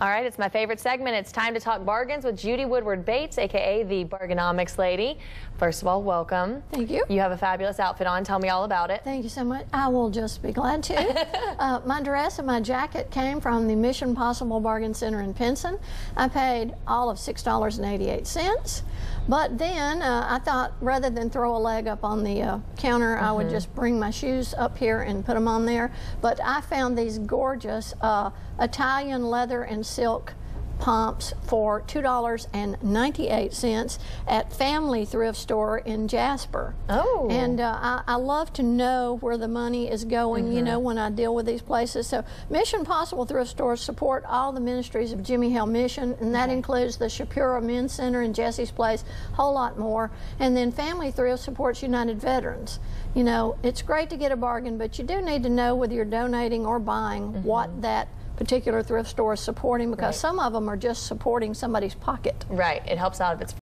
All right, it's my favorite segment. It's time to talk bargains with Judy Woodward Bates, aka the Bargainomics Lady. First of all, welcome. Thank you. You have a fabulous outfit on. Tell me all about it. Thank you so much. I will just be glad to. uh, my dress and my jacket came from the Mission Possible Bargain Center in Pinson. I paid all of $6.88. But then uh, I thought rather than throw a leg up on the uh, counter, I would just bring my shoes up here and put them on there. But I found these gorgeous uh, Italian leather and silk pumps for $2.98 at Family Thrift Store in Jasper. Oh. And uh, I, I love to know where the money is going, you know, mm-hmm. when I deal with these places. So Mission Possible Thrift Stores support all the ministries of Jimmie Hale Mission, and that mm-hmm. includes the Shapiro Men's Center and Jessie's Place, a whole lot more. And then Family Thrift supports United Veterans. You know, it's great to get a bargain, but you do need to know whether you're donating or buying what mm-hmm. that particular thrift store is supporting because Right. some of them are just supporting somebody's pocket. Right, it helps out if it's